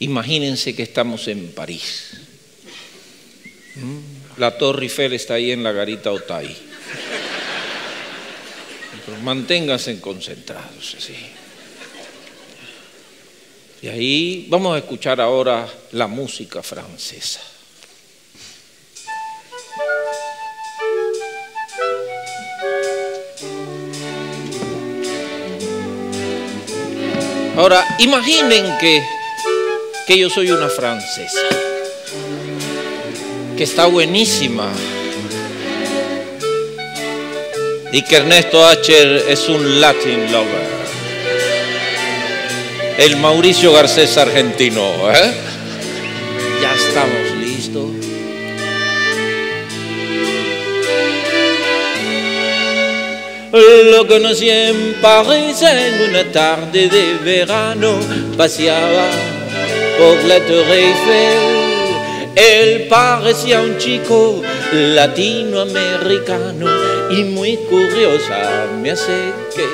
Imagínense que estamos en París. ¿Mm? La Torre Eiffel está ahí en la garita Otay. Manténganse concentrados así. Y ahí vamos a escuchar ahora la música francesa. Ahora, imaginen que, que yo soy una francesa, que está buenísima, y que Ernesto Acher es un Latin lover. El Mauricio Garcés argentino, ¿eh? Ya estamos listos. Lo conocí en París en una tarde de verano, paseaba por la Torre Eiffel. Él parecía un chico latinoamericano y muy curiosa me acerqué.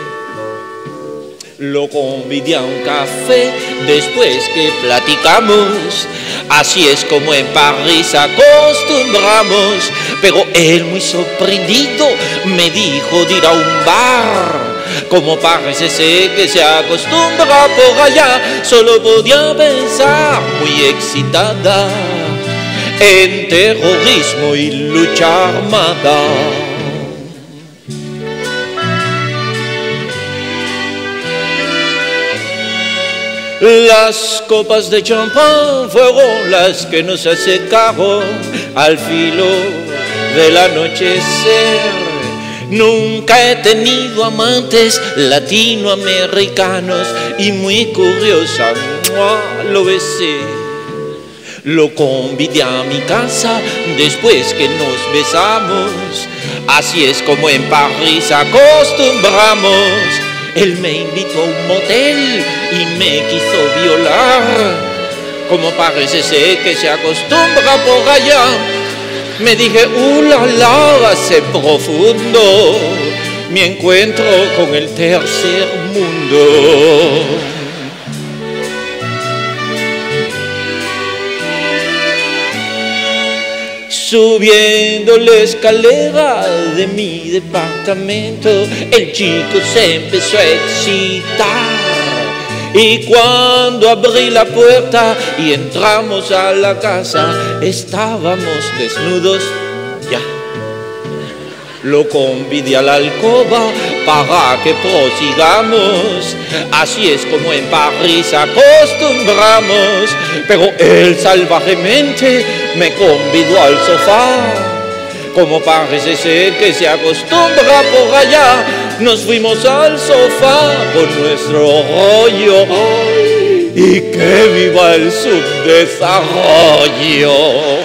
Lo convidé a un café después que platicamos. Así es como en París acostumbramos. Pero él muy sorprendido me dijo de ir a un bar. Como parece que se acostumbra por allá, solo podía pensar muy excitada en terrorismo y lucha armada. Las copas de champán fueron las que nos acercaron al filo del anochecer. Nunca he tenido amantes latinoamericanos y muy curiosa lo besé. Lo convidé a mi casa después que nos besamos. Así es como en París acostumbramos. Él me invitó a un motel y me quiso violar. Como parece ser que se acostumbra por allá. Me dije, uh, la, la, hace profundo mi encuentro con el tercer mundo. Subiendo la escalera de mi departamento, el chico se empezó a excitar. Y cuando abrí la puerta y entramos a la casa, estábamos desnudos ya. Lo convidé a la alcoba para que prosigamos. Así es como en París acostumbramos. Pero él salvajemente me convidó al sofá. Como parece ser que se acostumbra por allá, nos fuimos al sofá con nuestro rollo. Y que viva el subdesarrollo.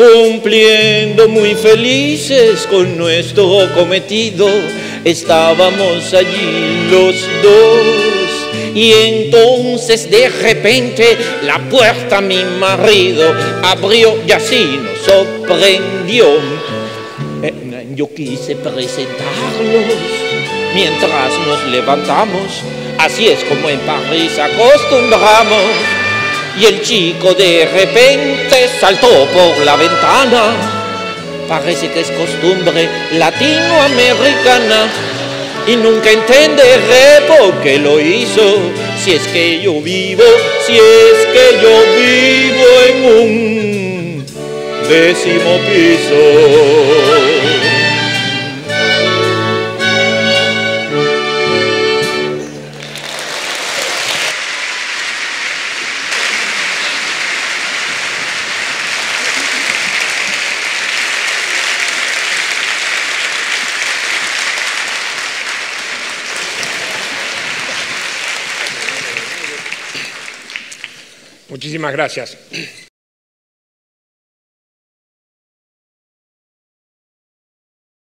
cumpliendo muy felices con nuestro cometido, estábamos allí los dos. Y entonces de repente la puerta mi marido abrió y así nos sorprendió. Eh, Yo quise presentarlos mientras nos levantamos, así es como en París acostumbramos. Y el chico de repente saltó por la ventana. Parece que es costumbre latinoamericana. Y nunca entenderé por qué lo hizo. Si es que yo vivo, si es que yo vivo en un décimo piso. Muchísimas gracias.